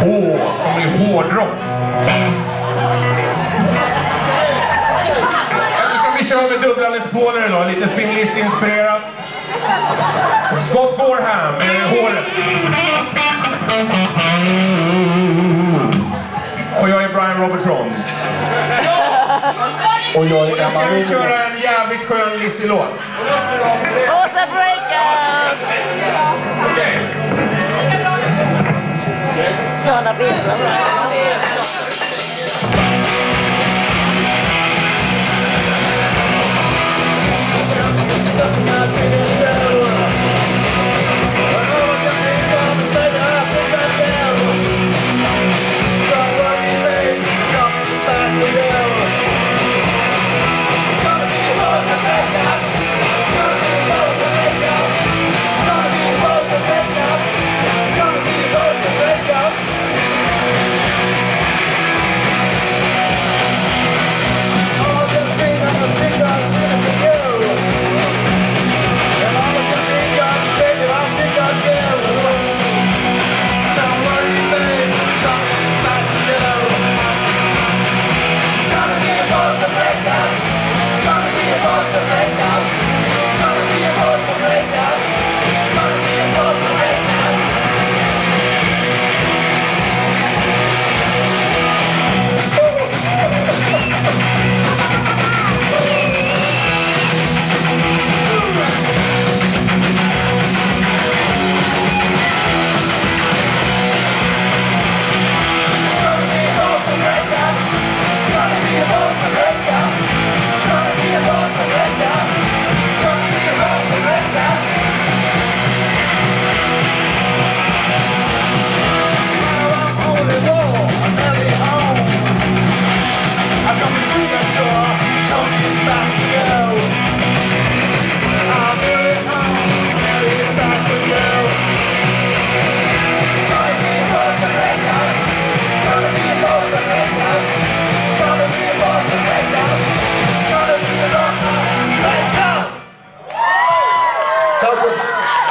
H som i hårdrock. Eftersom vi kör med dubbla Les Pauler idag, lite Thin Lizzy-inspirerat. Scott Gorham med håret. Och jag är Och nu ska vi köra en jävligt skön Lizzy-låt. Åsa Breaker! Okej. Sköna bilder. Tchau, Salve.